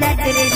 tere tere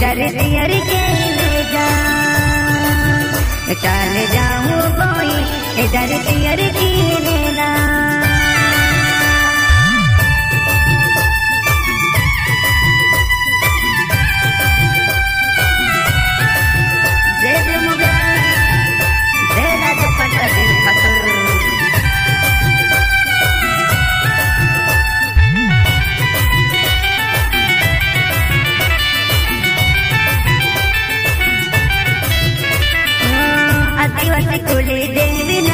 कर के जा चल जाऊँ कोई इधर पियर की ಬೆಳ್ಳಿನ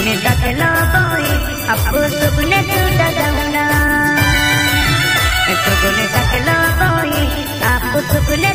सपने तकला पाए अब सुपने टूटा जाऊना सपने तकला पाए आप सुपने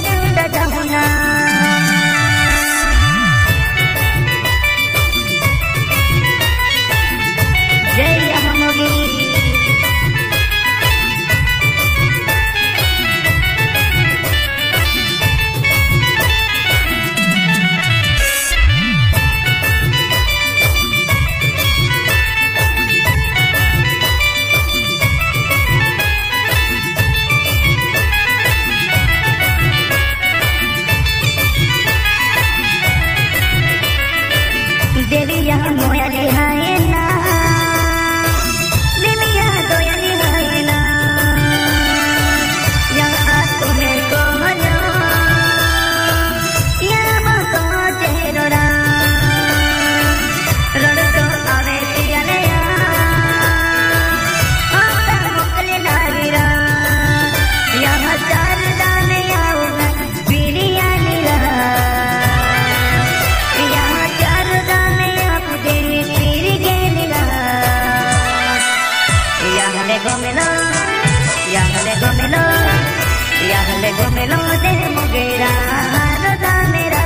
मेरा